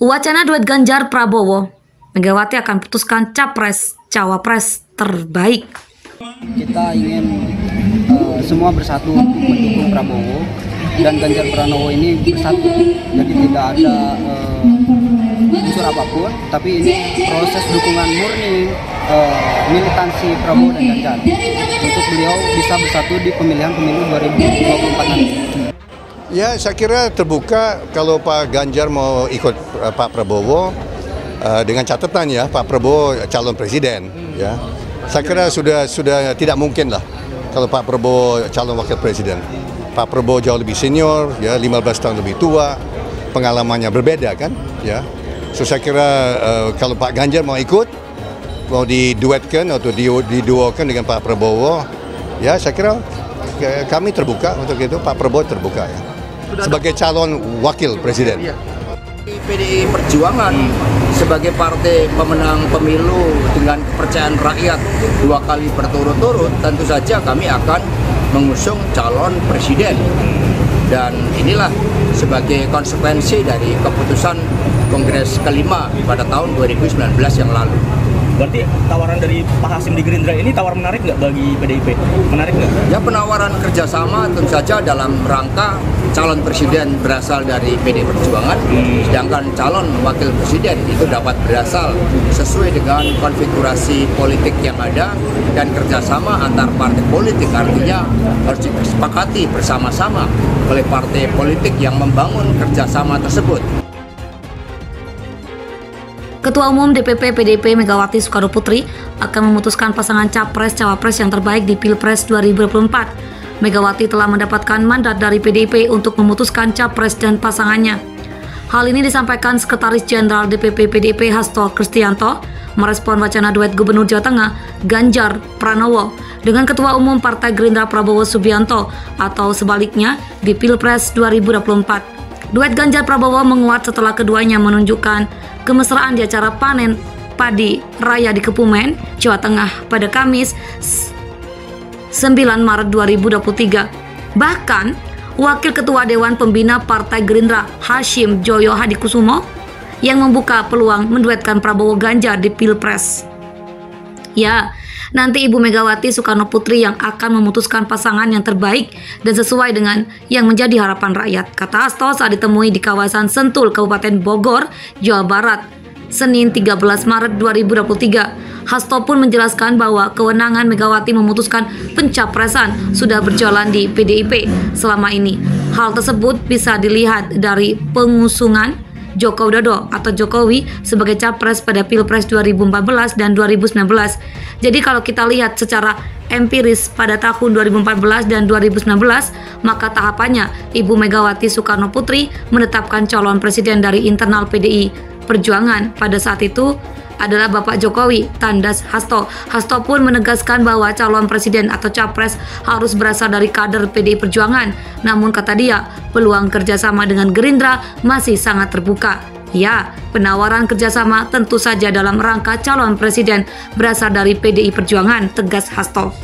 Wacana duet Ganjar Prabowo, Megawati akan putuskan capres cawapres terbaik. Kita ingin uh, semua bersatu mendukung Prabowo dan Ganjar Pranowo ini bersatu. Jadi tidak ada uh, unsur apa pun, tapi ini proses dukungan murni uh, militansi Prabowo dan Ganjar untuk beliau bisa bersatu di pemilihan pemilu 2024 nanti. Ya, saya kira terbuka kalau Pak Ganjar mau ikut uh, Pak Prabowo uh, dengan catatan ya Pak Prabowo calon presiden ya. Saya kira sudah sudah tidak mungkin lah kalau Pak Prabowo calon wakil presiden. Pak Prabowo jauh lebih senior ya 15 tahun lebih tua, pengalamannya berbeda kan ya. So saya kira uh, kalau Pak Ganjar mau ikut mau diduetkan atau diduokan dengan Pak Prabowo ya saya kira kami terbuka untuk itu Pak Prabowo terbuka ya sebagai calon wakil presiden. Iya. PDI Perjuangan sebagai partai pemenang pemilu dengan kepercayaan rakyat dua kali berturut-turut, tentu saja kami akan mengusung calon presiden. Dan inilah sebagai konsekuensi dari keputusan Kongres kelima pada tahun 2019 yang lalu. Berarti tawaran dari Pak Hasim di Gerindra ini tawar menarik nggak bagi PDIP? Menarik nggak? Ya penawaran kerjasama tentu saja dalam rangka calon presiden berasal dari PD Perjuangan, hmm. sedangkan calon wakil presiden itu dapat berasal sesuai dengan konfigurasi politik yang ada dan kerjasama antar partai politik artinya harus disepakati bersama-sama oleh partai politik yang membangun kerjasama tersebut. Ketua Umum DPP PDP Megawati Soekarno Putri akan memutuskan pasangan capres-cawapres yang terbaik di Pilpres 2024. Megawati telah mendapatkan mandat dari PDP untuk memutuskan capres dan pasangannya. Hal ini disampaikan Sekretaris Jenderal DPP PDP Hasto Kristianto merespon wacana duet Gubernur Jawa Tengah Ganjar Pranowo dengan Ketua Umum Partai Gerindra Prabowo Subianto atau sebaliknya di Pilpres 2024. Duet Ganjar Prabowo menguat setelah keduanya menunjukkan kemesraan di acara panen padi raya di Kepumen, Jawa Tengah pada Kamis 9 Maret 2023. Bahkan, Wakil Ketua Dewan Pembina Partai Gerindra Hashim Joyo Hadikusumo yang membuka peluang menduetkan Prabowo Ganjar di Pilpres. Ya, nanti Ibu Megawati Soekarno Putri yang akan memutuskan pasangan yang terbaik dan sesuai dengan yang menjadi harapan rakyat, kata Hasto saat ditemui di kawasan Sentul, Kabupaten Bogor, Jawa Barat, Senin 13 Maret 2023. Hasto pun menjelaskan bahwa kewenangan Megawati memutuskan pencapresan sudah berjalan di PDIP selama ini. Hal tersebut bisa dilihat dari pengusungan Joko Widodo atau Jokowi sebagai capres pada Pilpres 2014 dan 2019. Jadi kalau kita lihat secara empiris pada tahun 2014 dan 2019, maka tahapannya Ibu Megawati Soekarno Putri menetapkan calon presiden dari internal PDI Perjuangan pada saat itu adalah Bapak Jokowi, tandas Hasto. Hasto pun menegaskan bahwa calon presiden atau capres harus berasal dari kader PDI Perjuangan. Namun kata dia, peluang kerjasama dengan Gerindra masih sangat terbuka. Ya, penawaran kerjasama tentu saja dalam rangka calon presiden berasal dari PDI Perjuangan, tegas Hasto.